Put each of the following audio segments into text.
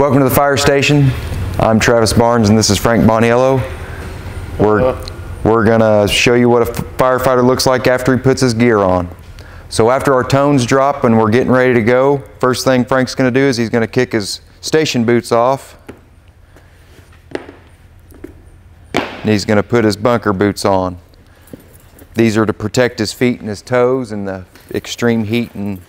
Welcome to the fire station. I'm Travis Barnes and this is Frank Boniello. We're, we're gonna show you what a firefighter looks like after he puts his gear on. So after our tones drop and we're getting ready to go, first thing Frank's gonna do is he's gonna kick his station boots off. And he's gonna put his bunker boots on. These are to protect his feet and his toes in the extreme heat and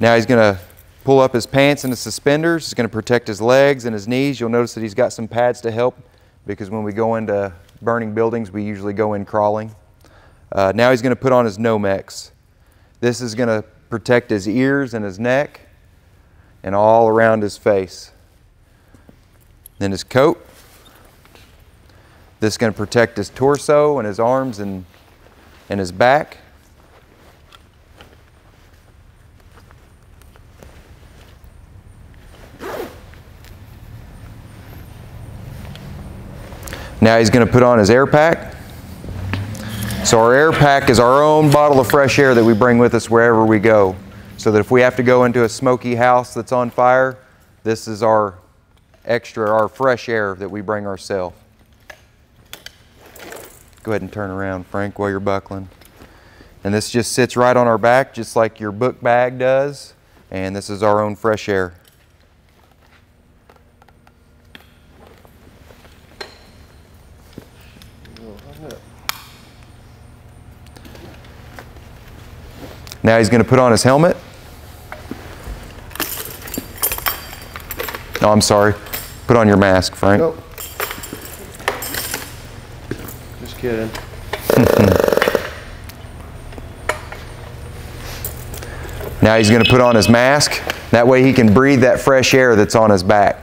now he's gonna pull up his pants and his suspenders. He's going to protect his legs and his knees. You'll notice that he's got some pads to help because when we go into burning buildings, we usually go in crawling. Uh, now he's going to put on his Nomex. This is going to protect his ears and his neck and all around his face. Then his coat. This is going to protect his torso and his arms and, and his back. Now he's going to put on his air pack. So our air pack is our own bottle of fresh air that we bring with us wherever we go. So that if we have to go into a smoky house that's on fire, this is our extra, our fresh air that we bring ourselves. Go ahead and turn around, Frank, while you're buckling. And this just sits right on our back, just like your book bag does. And this is our own fresh air. Now he's going to put on his helmet. No, I'm sorry. Put on your mask, Frank. Nope. Just kidding. now he's going to put on his mask. That way he can breathe that fresh air that's on his back.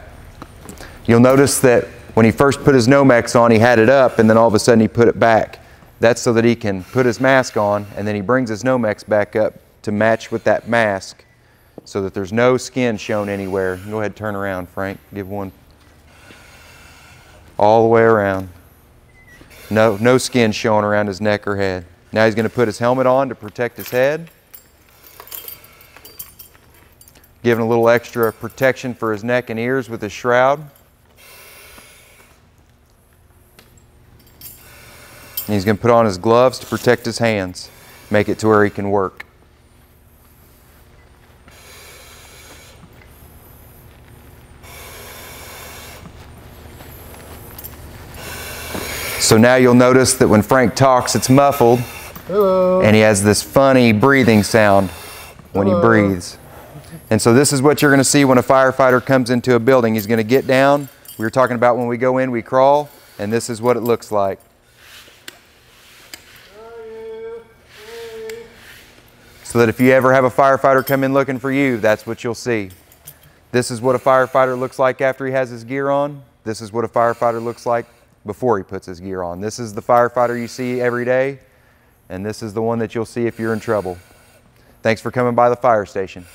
You'll notice that when he first put his Nomex on, he had it up, and then all of a sudden he put it back. That's so that he can put his mask on, and then he brings his Nomex back up to match with that mask so that there's no skin shown anywhere. Go ahead, turn around, Frank. Give one all the way around. No, no skin showing around his neck or head. Now he's going to put his helmet on to protect his head. Giving a little extra protection for his neck and ears with his shroud. And he's going to put on his gloves to protect his hands, make it to where he can work. So now you'll notice that when Frank talks, it's muffled. Hello. And he has this funny breathing sound when Hello. he breathes. And so this is what you're going to see when a firefighter comes into a building. He's going to get down. We were talking about when we go in, we crawl, and this is what it looks like. So that if you ever have a firefighter come in looking for you, that's what you'll see. This is what a firefighter looks like after he has his gear on. This is what a firefighter looks like before he puts his gear on. This is the firefighter you see every day, and this is the one that you'll see if you're in trouble. Thanks for coming by the fire station.